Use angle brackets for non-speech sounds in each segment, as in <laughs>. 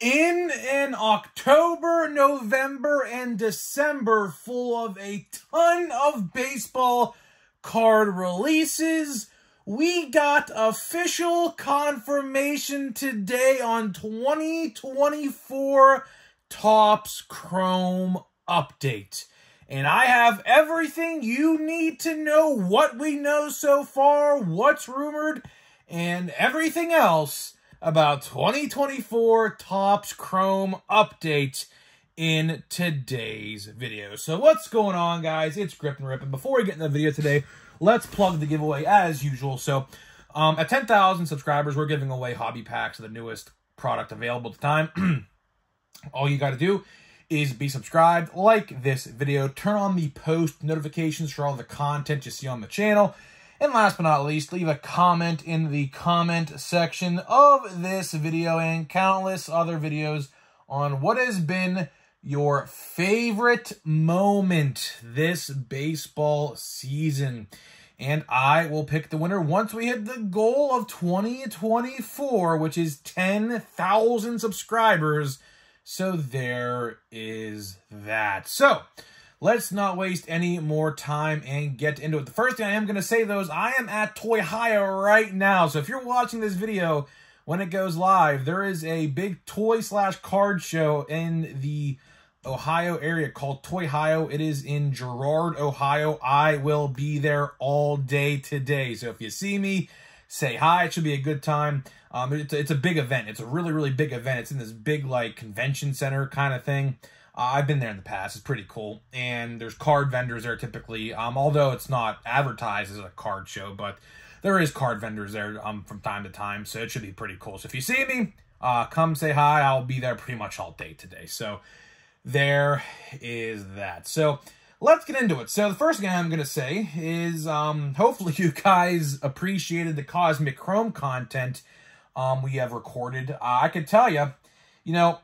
in an October, November, and December full of a ton of baseball card releases, we got official confirmation today on 2024 Topps Chrome Update. And I have everything you need to know what we know so far, what's rumored, and everything else about 2024 Topps Chrome Update in today's video. So what's going on, guys? It's Grip and Rip. And before we get in the video today, let's plug the giveaway as usual. So um, at 10,000 subscribers, we're giving away hobby packs of the newest product available at the time. <clears throat> All you got to do is be subscribed, like this video, turn on the post notifications for all the content you see on the channel, and last but not least, leave a comment in the comment section of this video and countless other videos on what has been your favorite moment this baseball season. And I will pick the winner once we hit the goal of 2024, which is 10,000 subscribers. So there is that. So let's not waste any more time and get into it. The first thing I am going to say, though, is I am at Toy Hio right now. So if you're watching this video when it goes live, there is a big toy slash card show in the Ohio area called Toy Hio. It is in Girard, Ohio. I will be there all day today. So if you see me, say hi. It should be a good time. Um, it's, a, it's a big event. It's a really, really big event. It's in this big, like, convention center kind of thing. Uh, I've been there in the past. It's pretty cool. And there's card vendors there typically, um, although it's not advertised as a card show, but there is card vendors there um, from time to time, so it should be pretty cool. So if you see me, uh, come say hi. I'll be there pretty much all day today. So there is that. So let's get into it. So the first thing I'm going to say is um, hopefully <laughs> you guys appreciated the Cosmic Chrome content um, we have recorded. Uh, I can tell you, you know,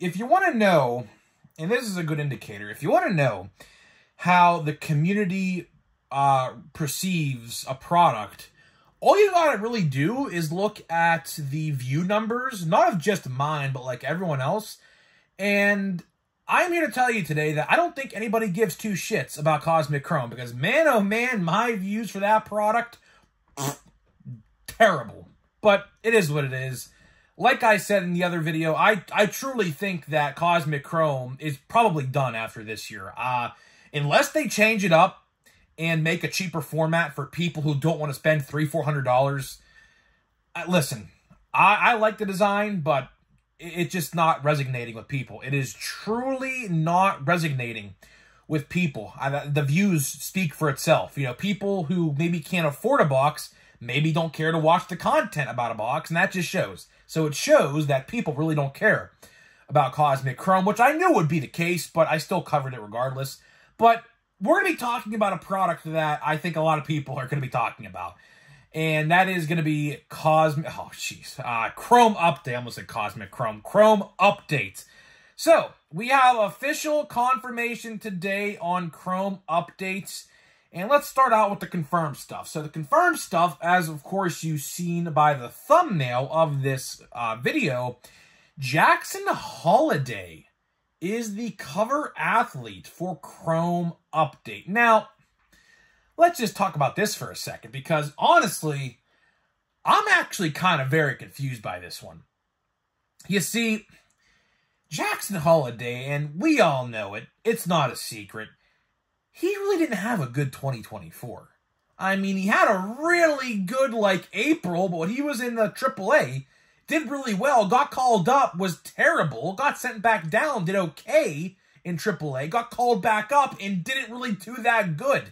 if you want to know, and this is a good indicator, if you want to know how the community uh, perceives a product, all you gotta really do is look at the view numbers, not of just mine, but like everyone else. And I'm here to tell you today that I don't think anybody gives two shits about Cosmic Chrome because man, oh man, my views for that product, terrible. But it is what it is. Like I said in the other video, I, I truly think that Cosmic Chrome is probably done after this year. Uh, unless they change it up and make a cheaper format for people who don't want to spend three, four hundred dollars. Uh, listen, I, I like the design, but it's just not resonating with people. It is truly not resonating with people. I, the views speak for itself. You know, people who maybe can't afford a box maybe don't care to watch the content about a box, and that just shows. So it shows that people really don't care about Cosmic Chrome, which I knew would be the case, but I still covered it regardless. But we're going to be talking about a product that I think a lot of people are going to be talking about and that is going to be Cosmic. Oh, jeez, uh, Chrome update. I almost said Cosmic Chrome. Chrome update. So we have official confirmation today on Chrome updates. And let's start out with the confirmed stuff. So the confirmed stuff, as of course you've seen by the thumbnail of this uh, video, Jackson Holliday is the cover athlete for Chrome Update. Now, let's just talk about this for a second because honestly, I'm actually kind of very confused by this one. You see, Jackson Holliday, and we all know it, it's not a secret, he really didn't have a good 2024. I mean, he had a really good, like, April, but when he was in the AAA, did really well, got called up, was terrible, got sent back down, did okay in AAA, got called back up, and didn't really do that good.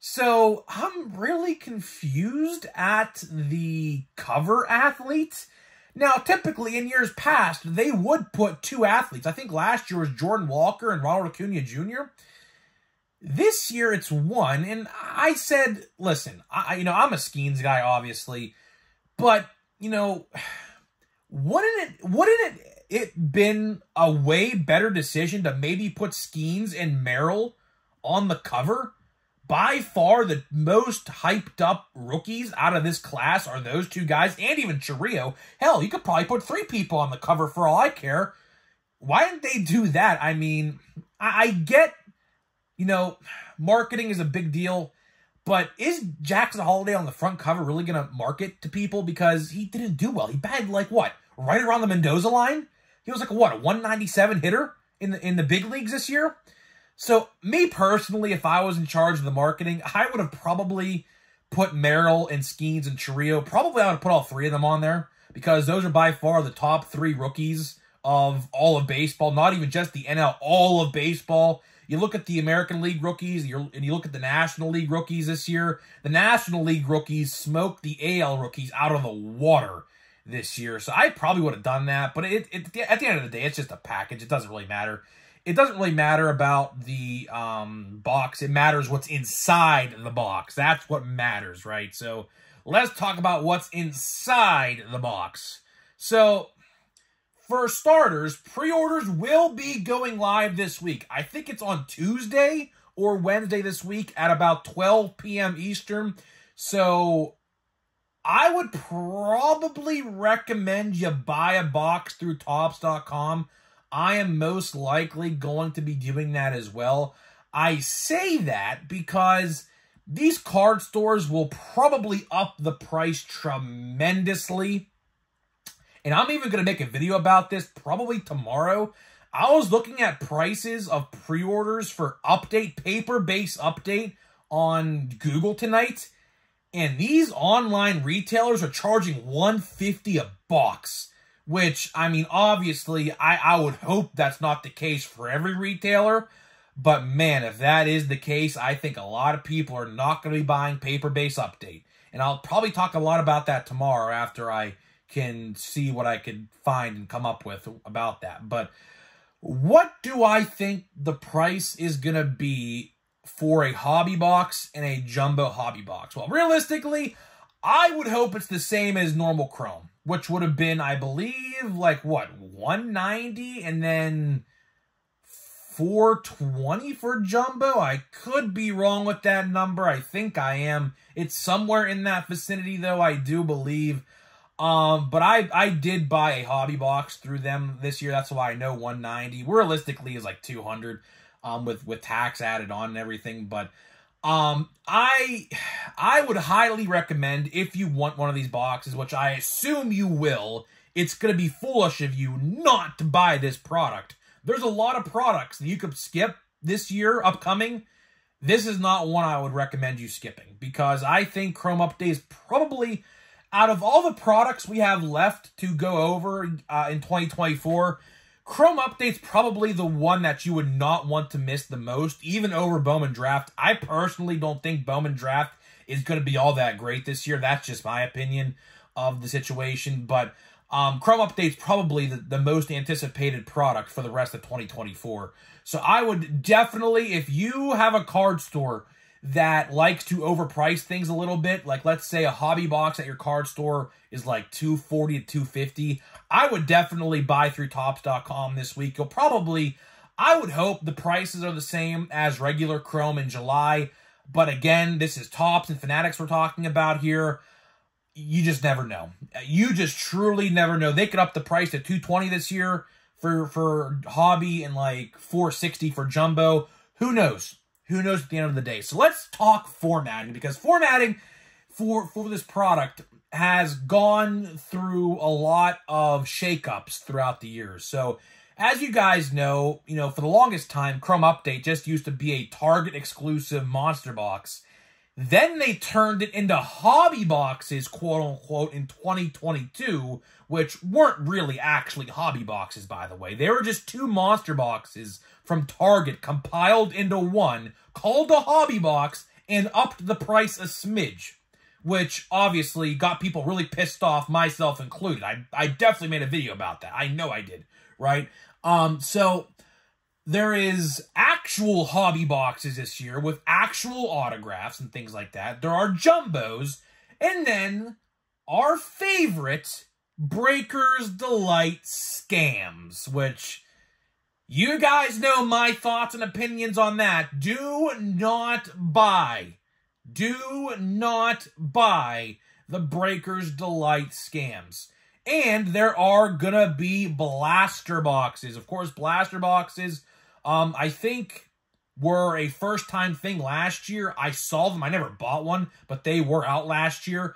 So I'm really confused at the cover athlete. Now, typically in years past, they would put two athletes. I think last year was Jordan Walker and Ronald Acuna Jr. This year it's one, and I said, listen, I you know I'm a Skenes guy, obviously, but you know, <sighs> wouldn't it wouldn't it it been a way better decision to maybe put Skenes and Merrill on the cover? by far the most hyped up rookies out of this class are those two guys and even Chourio. Hell, you could probably put three people on the cover for all I care. Why didn't they do that? I mean, I, I get, you know, marketing is a big deal, but is Jackson Holliday on the front cover really going to market to people? Because he didn't do well. He bagged like what? Right around the Mendoza line? He was like a, what, a 197 hitter in the, in the big leagues this year? So, me personally, if I was in charge of the marketing, I would have probably put Merrill and Skenes and Chourio. Probably I would put all three of them on there because those are by far the top three rookies of all of baseball, not even just the NL, all of baseball. You look at the American League rookies, and you look at the National League rookies this year. The National League rookies smoked the AL rookies out of the water this year. So I probably would have done that. But it, it, at the end of the day, it's just a package. It doesn't really matter it doesn't really matter about the um, box. It matters what's inside the box. That's what matters, right? So let's talk about what's inside the box. So for starters, pre-orders will be going live this week. I think it's on Tuesday or Wednesday this week at about 12 p.m. Eastern. So I would probably recommend you buy a box through Topps.com. I am most likely going to be doing that as well. I say that because these card stores will probably up the price tremendously. And I'm even going to make a video about this probably tomorrow. I was looking at prices of pre-orders for update, paper-based update on Google tonight. And these online retailers are charging 150 a box which, I mean, obviously, I, I would hope that's not the case for every retailer. But man, if that is the case, I think a lot of people are not going to be buying paper-based update. And I'll probably talk a lot about that tomorrow after I can see what I could find and come up with about that. But what do I think the price is going to be for a hobby box and a jumbo hobby box? Well, realistically, I would hope it's the same as normal Chrome which would have been, I believe, like what, 190 and then 420 for Jumbo. I could be wrong with that number. I think I am. It's somewhere in that vicinity, though, I do believe. Um, but I I did buy a hobby box through them this year. That's why I know 190. Realistically, is like 200 um, with with tax added on and everything. But um, I I would highly recommend if you want one of these boxes, which I assume you will, it's going to be foolish of you not to buy this product. There's a lot of products that you could skip this year upcoming. This is not one I would recommend you skipping because I think Chrome Update is probably out of all the products we have left to go over uh, in 2024, Chrome Update's probably the one that you would not want to miss the most, even over Bowman Draft. I personally don't think Bowman Draft is going to be all that great this year. That's just my opinion of the situation. But um, Chrome Update's probably the, the most anticipated product for the rest of 2024. So I would definitely, if you have a card store that likes to overprice things a little bit, like let's say a hobby box at your card store is like 240 to 250 I would definitely buy through Topps.com this week. You'll probably, I would hope the prices are the same as regular Chrome in July. But again, this is Topps and Fanatics we're talking about here. You just never know. You just truly never know. They could up the price to 220 this year for for hobby and like 460 for jumbo. Who knows? Who knows at the end of the day? So let's talk formatting because formatting for for this product has gone through a lot of shakeups throughout the years. So, as you guys know, you know, for the longest time, Chrome Update just used to be a Target exclusive monster box. Then they turned it into hobby boxes, quote unquote, in 2022, which weren't really actually hobby boxes, by the way. They were just two monster boxes from Target compiled into one, called a hobby box, and upped the price a smidge which obviously got people really pissed off, myself included. I, I definitely made a video about that. I know I did, right? Um, so there is actual hobby boxes this year with actual autographs and things like that. There are jumbos, and then our favorite Breakers Delight scams, which You guys know my thoughts and opinions on that. Do not buy. Do not buy the Breakers Delight scams. And there are gonna be blaster boxes. Of course, blaster boxes, um, I think were a first time thing last year. I saw them. I never bought one, but they were out last year.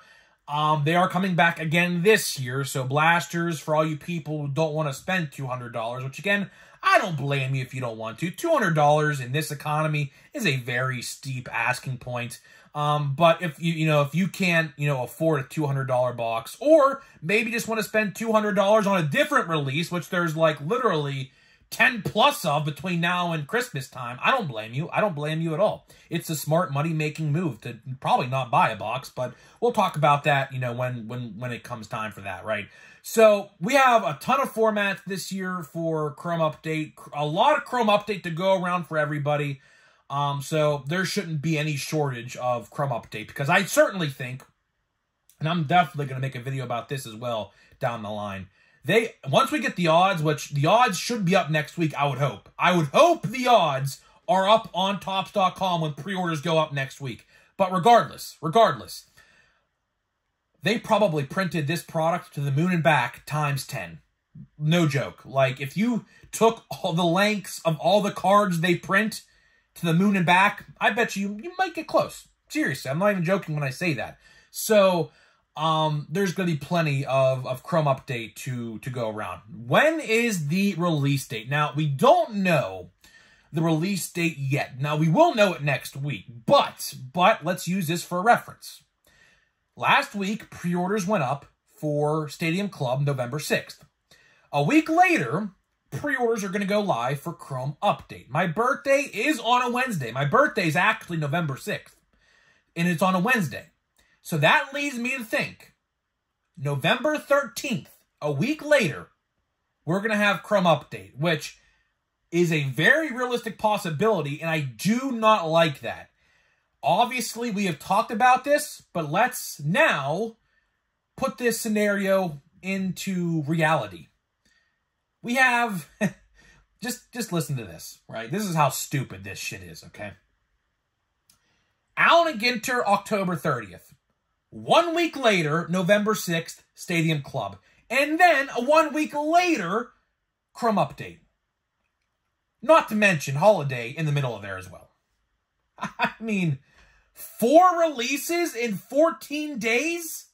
Um, they are coming back again this year. So blasters for all you people who don't want to spend $200, which again, I don't blame you if you don't want to. $200 in this economy is a very steep asking point. Um, but if you, you know, if you can't, you know, afford a $200 box or maybe just want to spend $200 on a different release, which there's like literally 10 plus of between now and Christmas time, I don't blame you. I don't blame you at all. It's a smart money making move to probably not buy a box, but we'll talk about that, you know, when when when it comes time for that, right? So, we have a ton of formats this year for Chrome Update. A lot of Chrome Update to go around for everybody. Um, so there shouldn't be any shortage of Chrome Update because I certainly think, and I'm definitely going to make a video about this as well down the line. They once we get the odds, which the odds should be up next week, I would hope. I would hope the odds are up on Topps.com when pre-orders go up next week. But regardless, regardless, they probably printed this product to the moon and back times 10. No joke. Like, if you took all the lengths of all the cards they print to the moon and back, I bet you you might get close. Seriously, I'm not even joking when I say that. So, um, there's going to be plenty of, of Chrome Update to, to go around. When is the release date? Now, we don't know the release date yet. Now, we will know it next week, but, but let's use this for a reference. Last week, pre-orders went up for Stadium Club November 6th. A week later, pre-orders are going to go live for Chrome Update. My birthday is on a Wednesday. My birthday is actually November 6th, and it's on a Wednesday. So that leads me to think November 13th, a week later, we're going to have Chrome Update, which is a very realistic possibility, and I do not like that. Obviously, we have talked about this, but let's now put this scenario into reality. We have <laughs> just just listen to this, right? This is how stupid this shit is, okay? Allen Ginter, October 30th. One week later, November 6th, Stadium Club. And then one week later, Chrome Update. Not to mention Holiday in the middle of there as well. <laughs> I mean, Four releases in 14 days?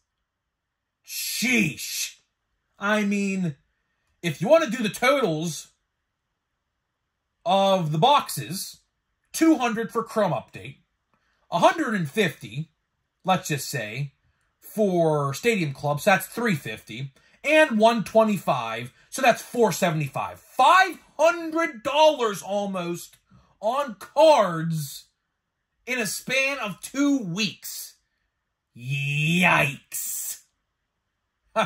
Sheesh. I mean, if you want to do the totals of the boxes, 200 for Chrome Update, 150, let's just say, for Stadium clubs, that's 350, and 125, so that's 475. $500 almost on cards in a span of two weeks. Yikes. <laughs>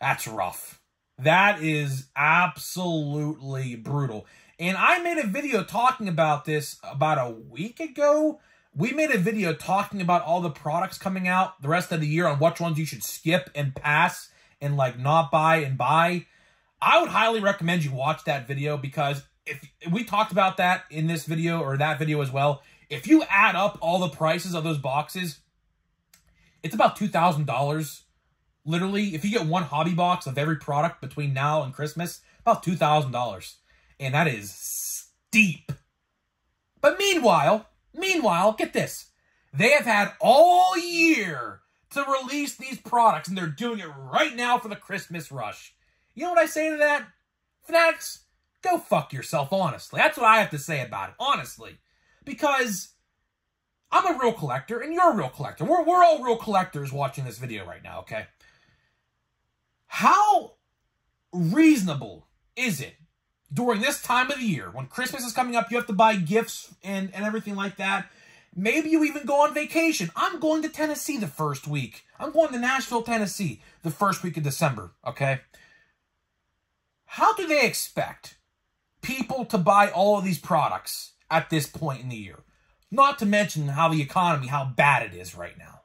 That's rough. That is absolutely brutal. And I made a video talking about this about a week ago. We made a video talking about all the products coming out the rest of the year on which ones you should skip and pass and like not buy and buy. I would highly recommend you watch that video because if we talked about that in this video or that video as well, if you add up all the prices of those boxes, it's about $2,000. Literally, if you get one hobby box of every product between now and Christmas, about $2,000. And that is steep. But meanwhile, meanwhile, get this. They have had all year to release these products, and they're doing it right now for the Christmas rush. You know what I say to that? Fanatics, go fuck yourself, honestly. That's what I have to say about it, honestly. Because I'm a real collector, and you're a real collector. We're, we're all real collectors watching this video right now, okay? How reasonable is it during this time of the year, when Christmas is coming up, you have to buy gifts and, and everything like that. Maybe you even go on vacation. I'm going to Tennessee the first week. I'm going to Nashville, Tennessee the first week of December, okay? How do they expect people to buy all of these products at this point in the year. Not to mention how the economy, how bad it is right now.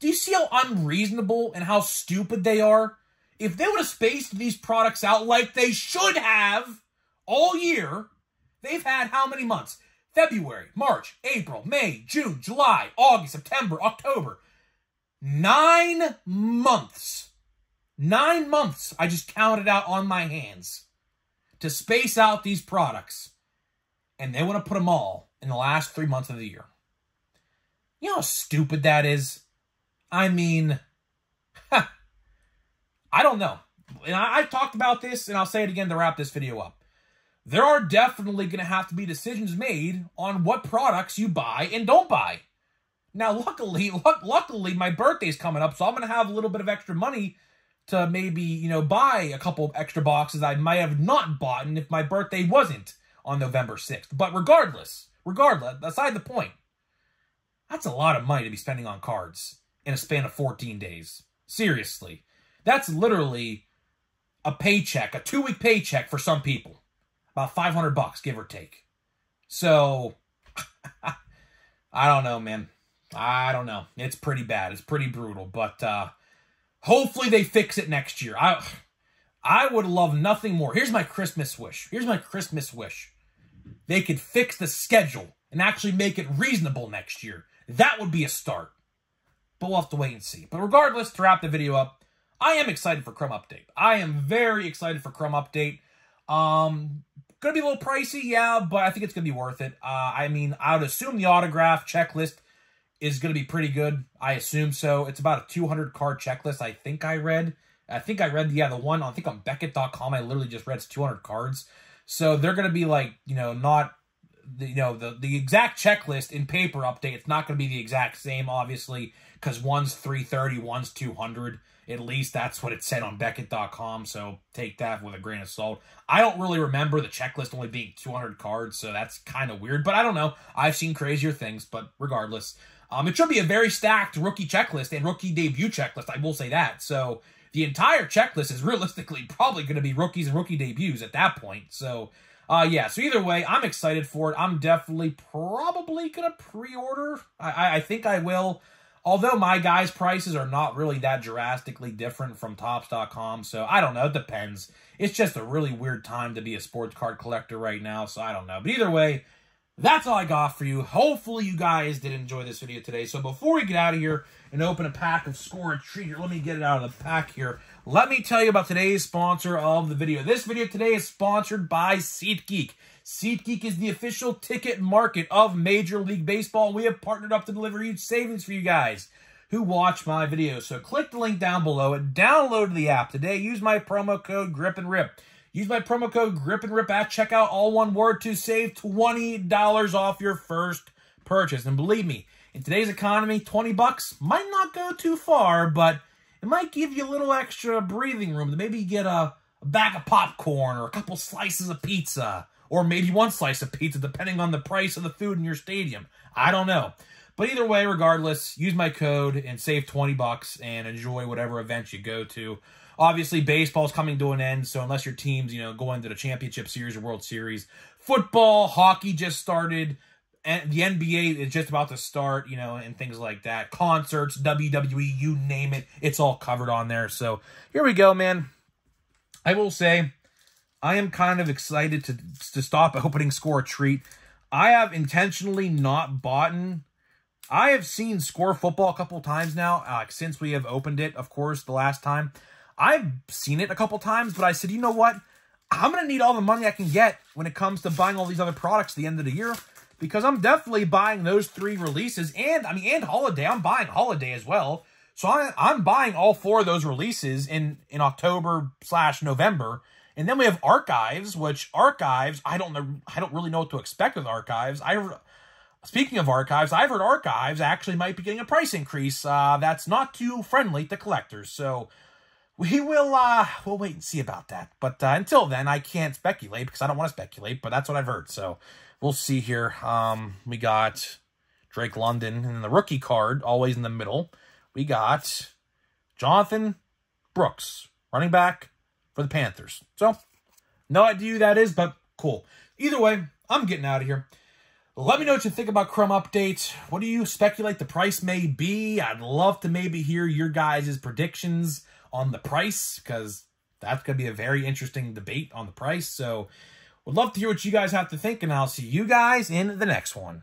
Do you see how unreasonable and how stupid they are? If they would have spaced these products out like they should have all year, they've had how many months? February, March, April, May, June, July, August, September, October. Nine months. Nine months I just counted out on my hands to space out these products. And they want to put them all in the last three months of the year. You know how stupid that is? I mean, <laughs> I don't know. And I, have talked about this, and I'll say it again to wrap this video up. There are definitely going to have to be decisions made on what products you buy and don't buy. Now, luckily, <laughs> luckily, my birthday's coming up, so I'm going to have a little bit of extra money to maybe, you know, buy a couple extra boxes I might have not bought if my birthday wasn't on November 6th. But regardless, regardless, aside the point, that's a lot of money to be spending on cards in a span of 14 days. Seriously. That's literally a paycheck, a two-week paycheck for some people. About 500 bucks, give or take. So, <laughs> I don't know, man. I don't know. It's pretty bad. It's pretty brutal. But uh, hopefully they fix it next year. I, I would love nothing more. Here's my Christmas wish. Here's my Christmas wish. They could fix the schedule and actually make it reasonable next year. That would be a start. But we'll have to wait and see. But regardless, to wrap the video up, I am excited for Chrome Update. I am very excited for Chrome Update. Um, gonna be a little pricey, yeah, but I think it's gonna be worth it. Uh, I mean, I would assume the autograph checklist is gonna be pretty good. I assume so. It's about a 200 card checklist. I think I read. I think I read, yeah, the one, I think on Beckett.com, I literally just read it's 200 cards. So they're to be like, you know, not, you know, the, the exact checklist in paper update. It's not to be the exact same, obviously, because one's 330, one's 200. At least that's what it said on Beckett.com, so take that with a grain of salt. I don't really remember the checklist only being 200 cards, so that's kind of weird, but I don't know. I've seen crazier things, but regardless. Um, it should be a very stacked rookie checklist and rookie debut checklist, I will say that. So the entire checklist is <laughs> realistically probably going to be rookies and rookie debuts at that point. So, uh, yeah, so either way, I'm excited for it. I'm definitely probably going to pre-order. I, I think I will although my guys' prices are not really that drastically different from Topps.com, so I don't know. It depends. It's just a really weird time to be a sports card collector right now, so I don't know. But either way, that's all I got for you. Hopefully you guys did enjoy this video today. So before we get out of here and open a pack of Score and Treat here, let me get it out of the pack here. Let me tell you about today's sponsor of the video. This video today is sponsored by SeatGeek. SeatGeek is the official ticket market of Major League Baseball. We have partnered up to deliver huge savings for you guys who watch my videos. So click the link down below and download the app today. Use my promo code GRIP and RIP. Use my promo code GRIP and RIP at checkout, all one word, to save $20 off your first purchase. And believe me, in today's economy, 20 bucks might not go too far, but it might give you a little extra breathing room to maybe get a, a bag of popcorn or a couple slices of pizza or maybe one slice of pizza, depending on the price of the food in your stadium. I don't know. But either way, regardless, use my code and save 20 bucks and enjoy whatever event you go to. Obviously, baseball's coming to an end, so unless your team's, you know, going to the championship series or World Series, football, hockey just started, and the NBA is just about to start, you know, and things like that. Concerts, WWE, you name it, it's all covered on there. So here we go, man. I will say I am kind of excited to, to stop opening score treat. I have intentionally not bought. I have seen score football a couple times now, uh, since we have opened it, of course, the last time. I've seen it a couple times, but I said, you know what? I'm going to need all the money I can get when it comes to buying all these other products at the end of the year because I'm definitely buying those three releases and, I mean, and Holiday. I'm buying Holiday as well. So I, I'm buying all four of those releases in, in October slash November and then we have archives, which archives, I don't know, I don't really know what to expect with archives. I speaking of archives, I've heard archives actually might be getting a price increase. Uh, that's not too friendly to collectors. So we will uh we'll wait and see about that. But uh, until then, I can't speculate because I don't want to speculate, but that's what I've heard. So we'll see here. Um we got Drake London and the rookie card always in the middle. We got Jonathan Brooks, running back, for the Panthers. So, no idea who that is, but cool. Either way, I'm getting out of here. Let me know what you think about Chrome Update. What do you speculate the price may be? I'd love to maybe hear your guys' predictions on the price because that's going to be a very interesting debate on the price. So would love to hear what you guys have to think, and I'll see you guys in the next one.